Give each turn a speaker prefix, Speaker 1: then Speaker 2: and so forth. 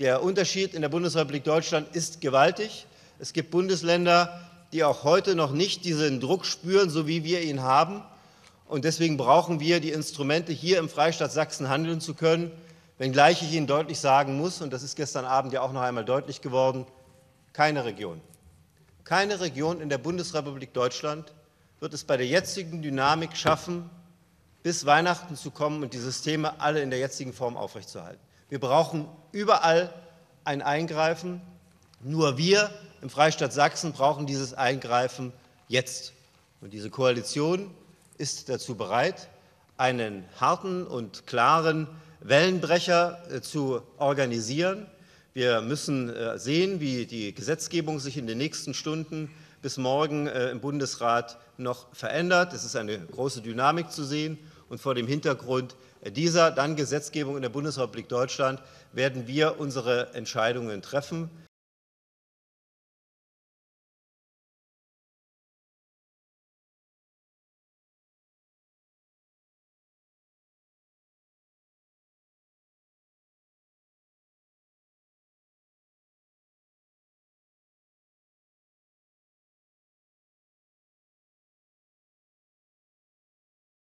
Speaker 1: Der Unterschied in der Bundesrepublik Deutschland ist gewaltig. Es gibt Bundesländer, die auch heute noch nicht diesen Druck spüren, so wie wir ihn haben. Und deswegen brauchen wir die Instrumente, hier im Freistaat Sachsen handeln zu können, wenngleich ich Ihnen deutlich sagen muss, und das ist gestern Abend ja auch noch einmal deutlich geworden, keine Region, keine Region in der Bundesrepublik Deutschland wird es bei der jetzigen Dynamik schaffen, bis Weihnachten zu kommen und die Systeme alle in der jetzigen Form aufrechtzuerhalten. Wir brauchen überall ein Eingreifen. Nur wir im Freistaat Sachsen brauchen dieses Eingreifen jetzt. Und diese Koalition ist dazu bereit, einen harten und klaren Wellenbrecher äh, zu organisieren. Wir müssen äh, sehen, wie die Gesetzgebung sich in den nächsten Stunden bis morgen äh, im Bundesrat noch verändert. Es ist eine große Dynamik zu sehen. Und vor dem Hintergrund dieser dann Gesetzgebung in der Bundesrepublik Deutschland werden wir unsere Entscheidungen treffen.